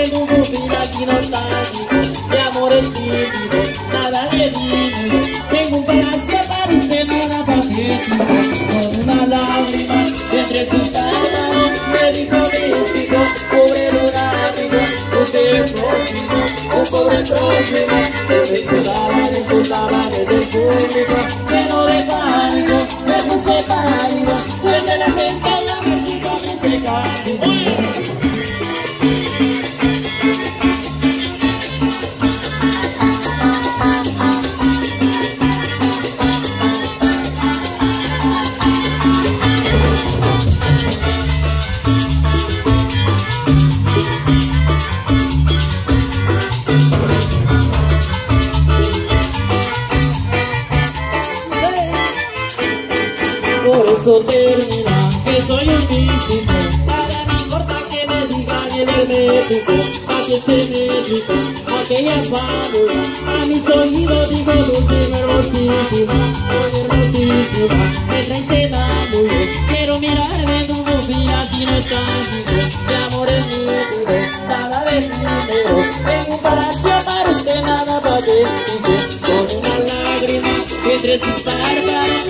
de gugupina quinotánico, de amores tímidos, nada de niños. Tengo un palacio para usted, nada para patético, con una lágrima entre sus párpados, me dijo místico, pobre lunático, usted es próximo, un pobre próximo, que disfrutaba, disfrutaba desde el público, lleno de todo termina, que soy un místico. Nada me importa que me digan en el México, a que se México, aquella fábula. A mis oídos digo dulce, hermosísima, muy hermosísima. Me traes quiero mirarme en un día si no Mi amor es mítico, cada vez primero. En un palacio para usted nada patético, con una lágrima entre sus párpados.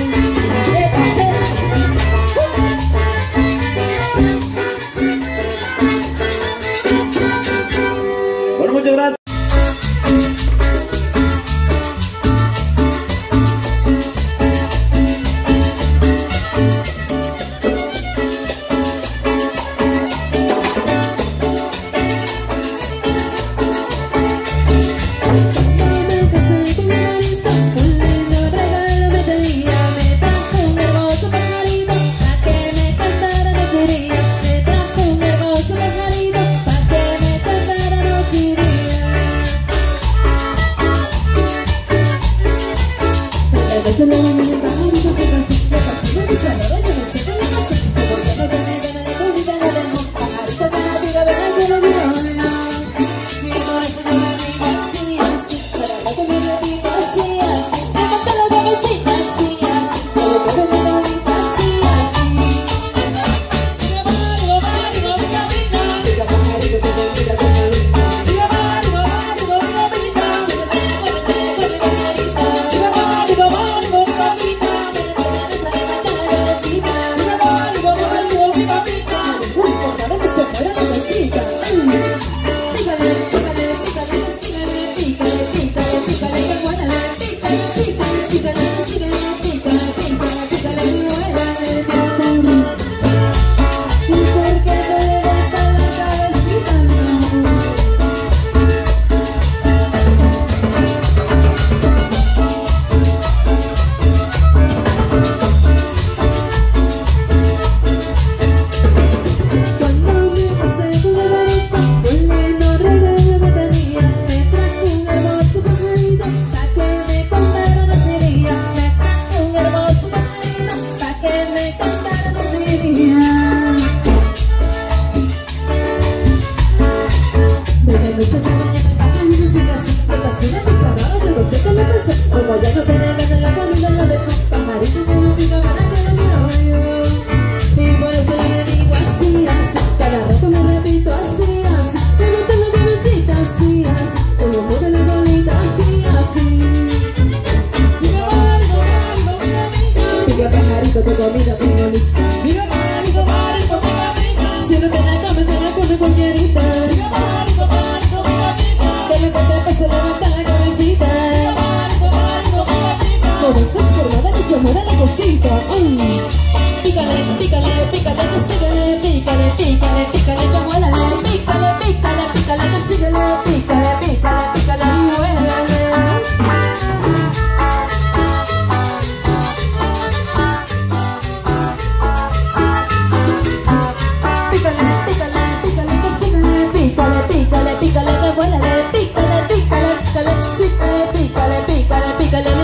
Toco comida en la cama, se la come cualquierita Mira marico, marico, mira, lo que te levanta la cabecita Mira marico, marico, mira, que se muera la cosita Pícale, pícale, pícale, que síguele Pícale, pícale, pícale, Pícale, pícale, pícale, Pícale pica